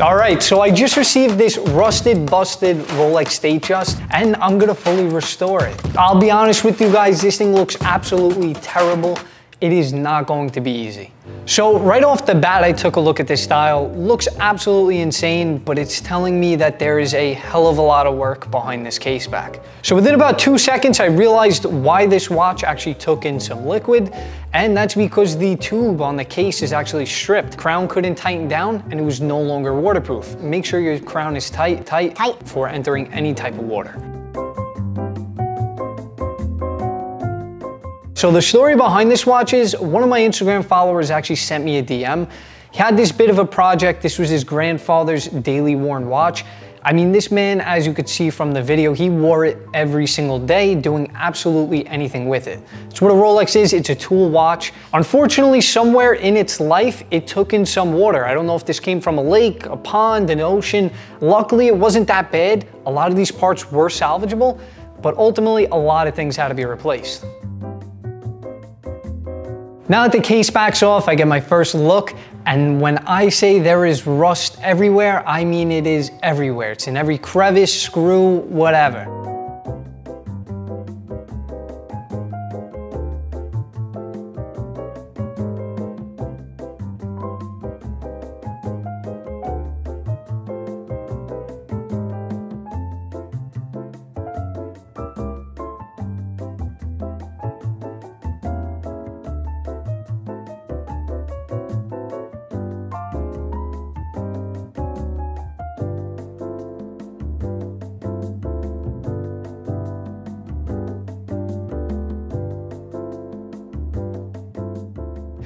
All right, so I just received this rusted, busted Rolex Datejust, and I'm gonna fully restore it. I'll be honest with you guys, this thing looks absolutely terrible. It is not going to be easy. So right off the bat, I took a look at this style. Looks absolutely insane, but it's telling me that there is a hell of a lot of work behind this case back. So within about two seconds, I realized why this watch actually took in some liquid, and that's because the tube on the case is actually stripped. Crown couldn't tighten down, and it was no longer waterproof. Make sure your crown is tight, tight, tight before entering any type of water. So the story behind this watch is one of my Instagram followers actually sent me a DM. He had this bit of a project. This was his grandfather's daily worn watch. I mean, this man, as you could see from the video, he wore it every single day, doing absolutely anything with it. It's what a Rolex is, it's a tool watch. Unfortunately, somewhere in its life, it took in some water. I don't know if this came from a lake, a pond, an ocean. Luckily, it wasn't that bad. A lot of these parts were salvageable, but ultimately, a lot of things had to be replaced. Now that the case backs off, I get my first look, and when I say there is rust everywhere, I mean it is everywhere. It's in every crevice, screw, whatever.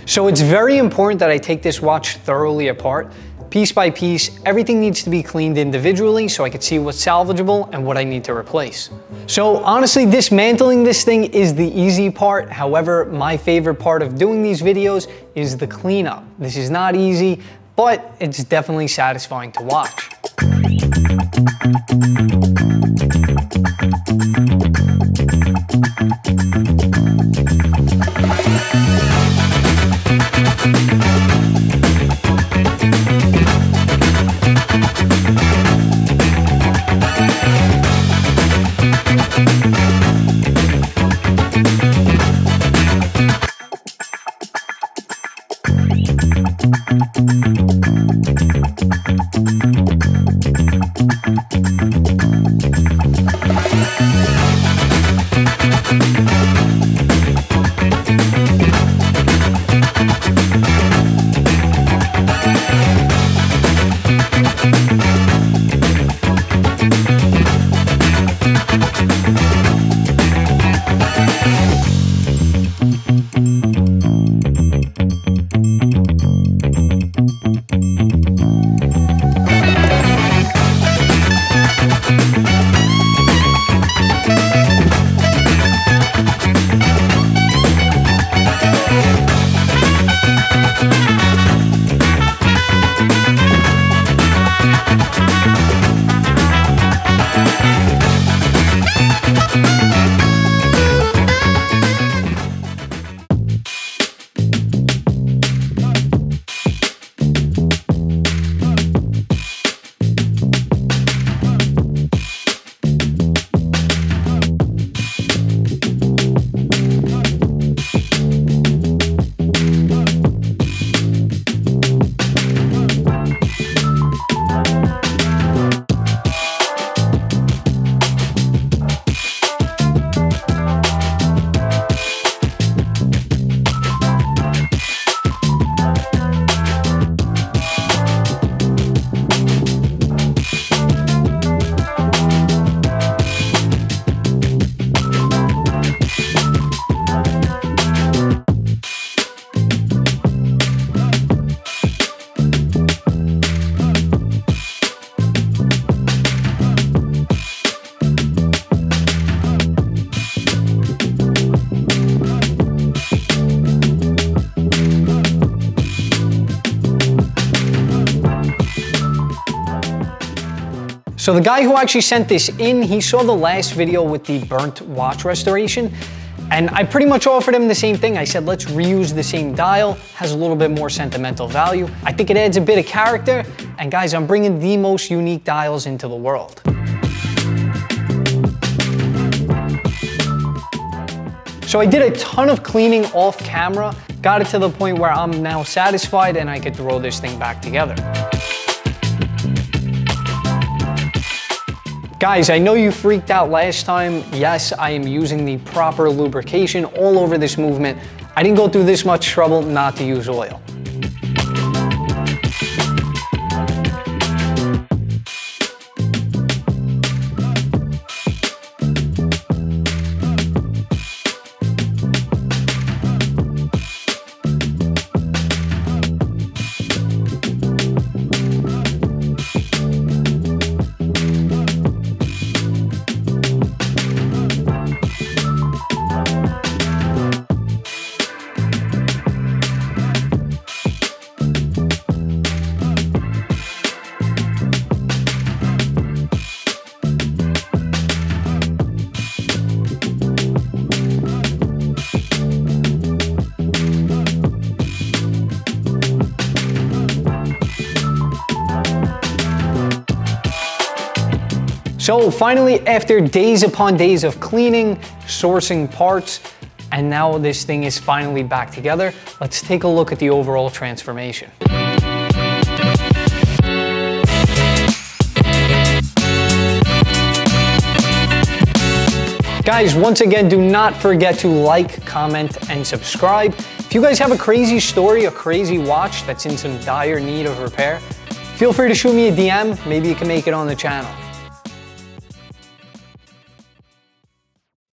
So it's very important that I take this watch thoroughly apart, piece by piece. Everything needs to be cleaned individually so I can see what's salvageable and what I need to replace. So honestly, dismantling this thing is the easy part. However, my favorite part of doing these videos is the cleanup. This is not easy, but it's definitely satisfying to watch. So the guy who actually sent this in, he saw the last video with the burnt watch restoration. And I pretty much offered him the same thing. I said, let's reuse the same dial, has a little bit more sentimental value. I think it adds a bit of character. And guys, I'm bringing the most unique dials into the world. So I did a ton of cleaning off camera, got it to the point where I'm now satisfied and I could throw this thing back together. Guys, I know you freaked out last time. Yes, I am using the proper lubrication all over this movement. I didn't go through this much trouble not to use oil. So finally, after days upon days of cleaning, sourcing parts, and now this thing is finally back together, let's take a look at the overall transformation. Guys, once again, do not forget to like, comment, and subscribe. If you guys have a crazy story, a crazy watch that's in some dire need of repair, feel free to shoot me a DM. Maybe you can make it on the channel.